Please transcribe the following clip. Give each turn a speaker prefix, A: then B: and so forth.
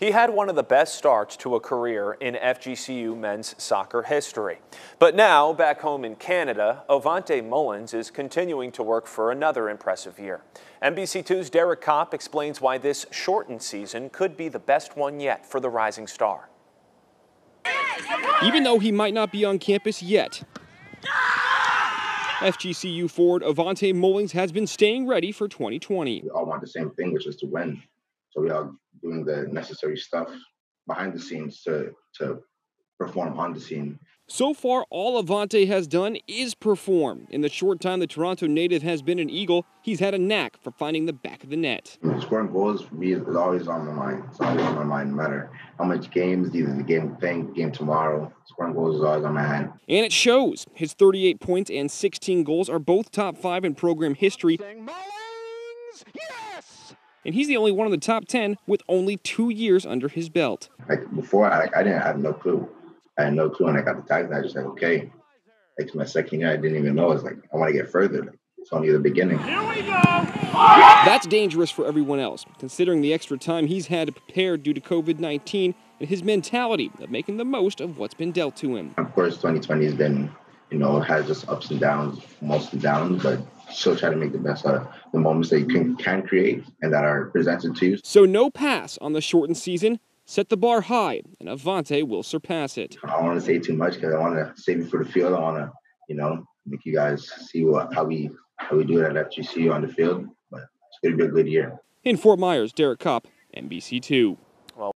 A: He had one of the best starts to a career in FGCU men's soccer history. But now, back home in Canada, Avante Mullings is continuing to work for another impressive year. NBC2's Derek Kopp explains why this shortened season could be the best one yet for the rising star.
B: Even though he might not be on campus yet, FGCU forward Avante Mullings has been staying ready for 2020.
C: We all want the same thing, which is to win. So we are doing the necessary stuff behind the scenes to to perform on the scene.
B: So far, all Avante has done is perform. In the short time the Toronto native has been an Eagle, he's had a knack for finding the back of the net.
C: Scoring goals for me is always on my mind. It's always on my mind, no matter how much games, either the game thing, game tomorrow. Scoring goals is always on my hand.
B: And it shows. His 38 points and 16 goals are both top five in program history. Yes! And he's the only one in the top 10 with only two years under his belt.
C: Like before, I, I didn't have no clue. I had no clue, and I got the tag. I just like, okay. Like my second year, I didn't even know. It's like I want to get further. Like, it's only the beginning.
B: Here we go. That's dangerous for everyone else, considering the extra time he's had to prepare due to COVID 19 and his mentality of making the most of what's been dealt to him.
C: Of course, 2020 has been, you know, it has just ups and downs, mostly downs, but still try to make the best out of the moments that you can, can create and that are presented to you.
B: So, no pass on the shortened season. Set the bar high, and Avante will surpass it.
C: I don't want to say too much because I want to save it for the field. I want to, you know, make you guys see what how we how we do it at FGC on the field. But it's going to be a good year.
B: In Fort Myers, Derek Kopp, NBC2.